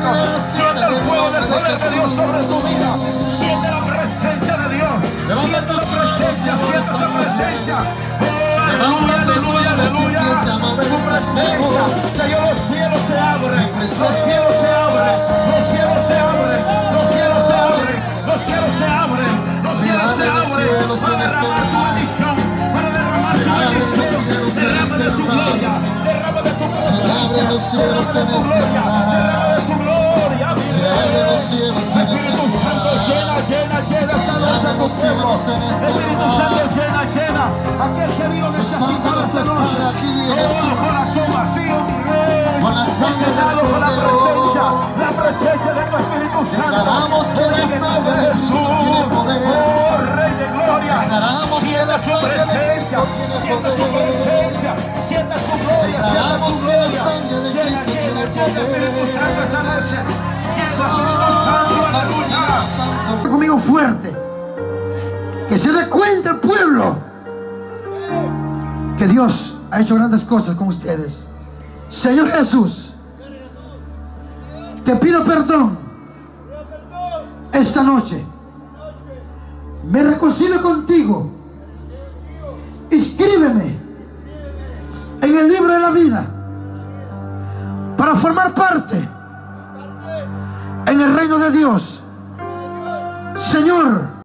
poder de Dios sobre tu vida. Siente la presencia de Dios. Siente la presencia, siente esa presencia. Aleluya, aleluya, aleluya. Tu presencia. Señor, los cielos se abren. Los cielos se abren. Los cielos se abren. Los cielos se abren. Los cielos se abren. Los cielos se abren. Para derramar tu bendición. Derrama de tu gloria. Derrama de tu presencia. los cielos en Derrama de tu gloria. Derrama de tu llena, llena, llena esta noche a tu pueblo. Espíritu. Santo, llena, llena. Aquel que vino necesitado esta noche. Jesús. corazón vacío, mi rey. Con la sangre del Llenado con la presencia, la presencia de tu Espíritu Santo. Declaramos que la sangre de Cristo tiene poder. Oh, Rey de gloria. Declaramos que la sangre de presencia. Cristo tiene Sienta su poder. presencia. Sienta su gloria. Sienta Declaramos su que la gloria. sangre de Llena, Cristo llena, tiene llena, Espíritu poder. Santo esta noche. Conmigo fuerte. Que se dé cuenta el pueblo que Dios ha hecho grandes cosas con ustedes. Señor Jesús, te pido perdón esta noche. Me reconcilio contigo. Inscríbeme en el libro de la vida para formar parte en el reino de Dios. Señor,